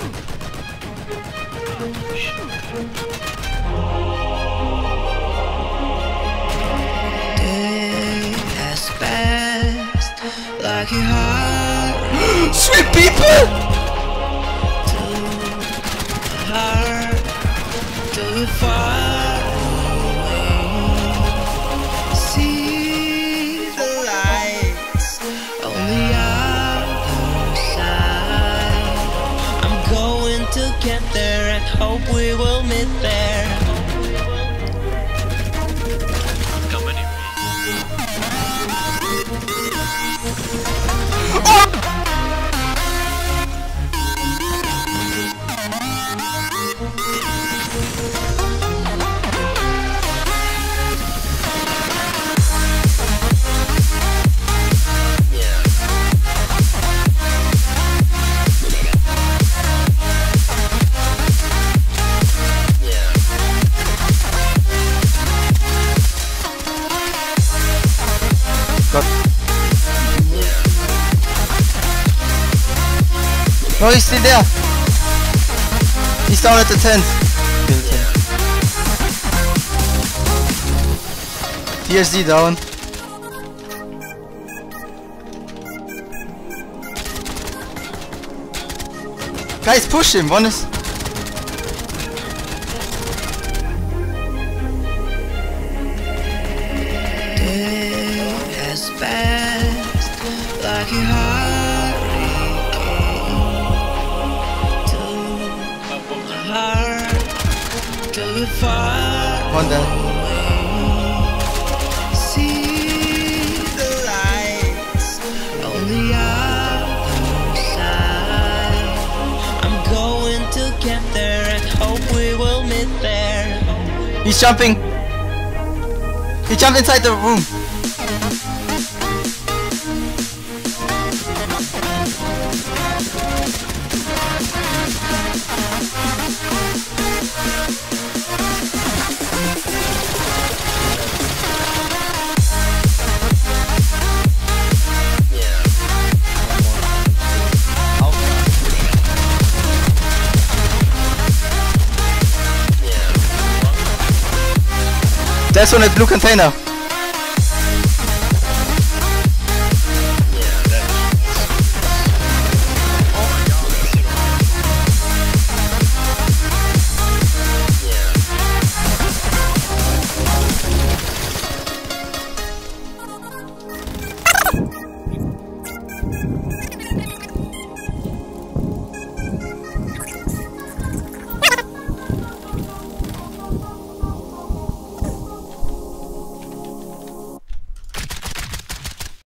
Day has passed like a heart Sweet people! heart to far going to get there and hope we will meet there. No, he's still there. He's down at the tent. TSD down. Guys, push him. One is. Like to the far One down. See the lights on the other side. I'm going to get there and hope we will meet there. He's jumping. He jumped inside the room. There's one at blue container.